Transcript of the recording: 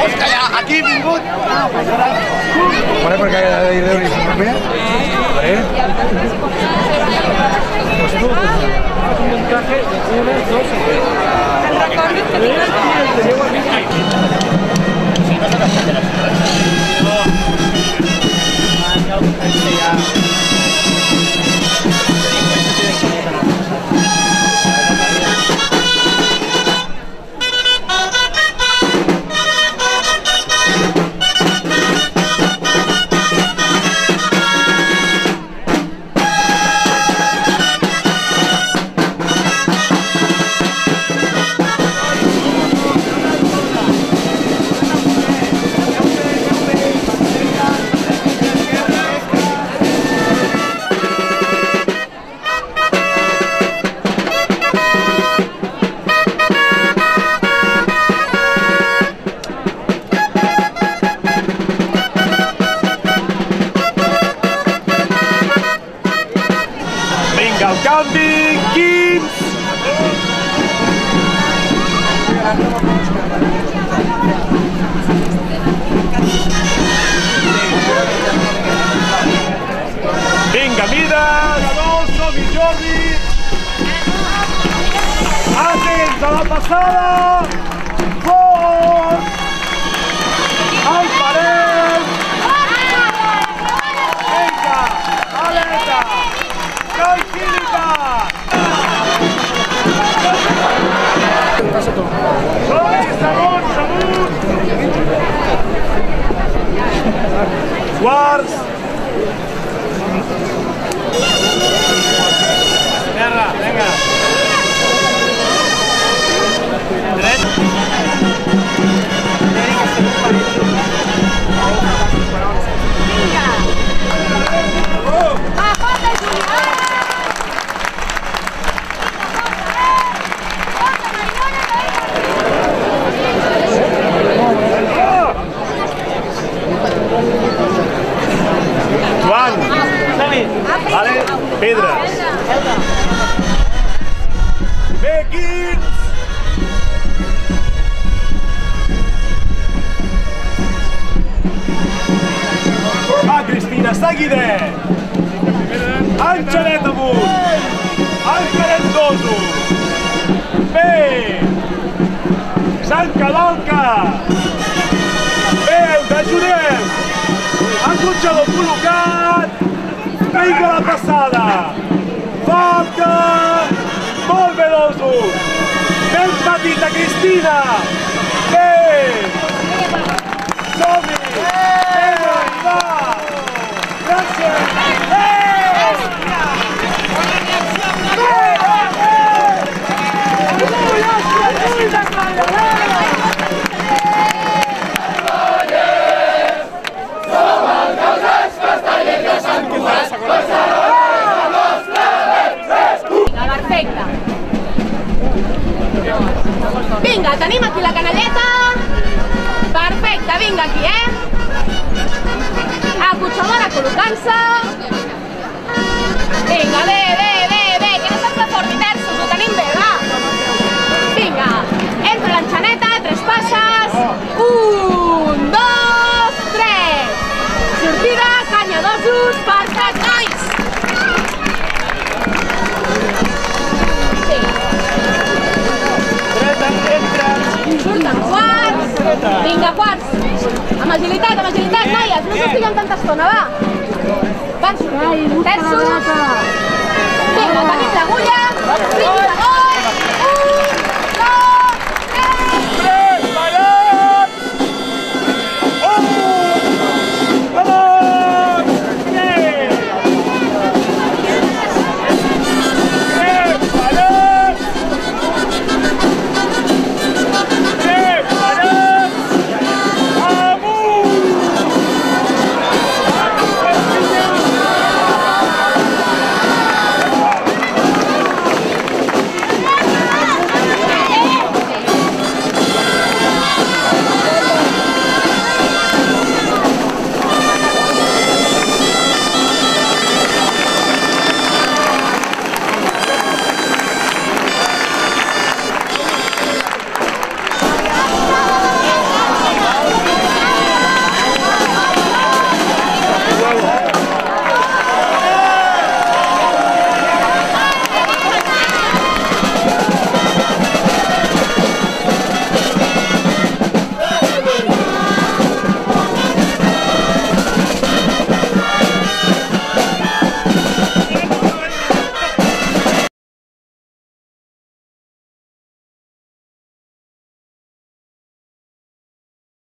Vols callar? Aquí, vingut? Bueno, perquè ha de dir uniforme. Eh? De uno, dos y tres. El recordi que tenen... De fer Vinga, mida, Alonso, mi Jordi. Atents a la passada. Fort. Al paret. Vinga, aleta. Tranquilitat. Wars pedres. Bequins. Va, Cristina, seguida. Angelet amunt. Angelet doso. Bé. Sant Cavalca. Bé, us ajudem. Escutxador col·locat. La passada. Falta. Molt bé. Ben petita, Cristina. Bé. Col·locant-se. Vinga, bé, bé, bé, bé, que no se'ns fort diversos, ho tenim bé, va. Vinga, entra l'enxaneta, tres passes. Un, dos, tres. Sortida, canya nois. Dreta, entra. Surten quarts. Vinga, quarts. Amb agilitat, amb agilitat, noies. No s'estiguem tanta estona, va. Van sortint. Terços.